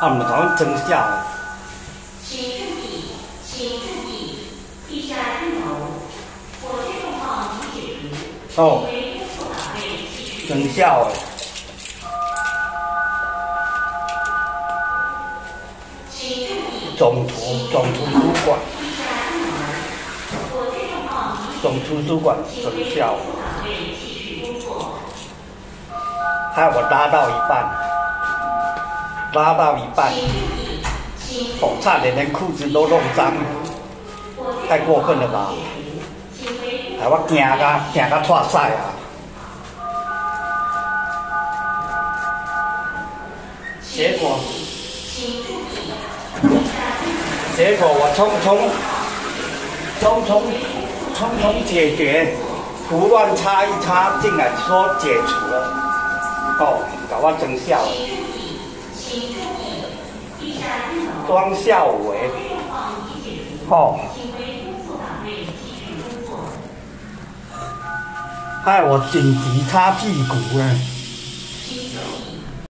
啊，唔同真相的。请注意，请注意，地下总图总图书馆，总图书馆除，请为真相工。作岗位继续工作。害我拉到一半，拉到一半，哦，差点连裤子都弄脏，太过分了吧？害我惊啊惊甲脱屎啊！结果，结果我匆匆匆匆匆匆解决，胡乱擦一擦，竟然说解除了。哦，搞我真笑了，请注意，地下一楼装笑为重炮已解除，哦，请为工作岗位继续工作。害我紧急擦屁股呢。请注意，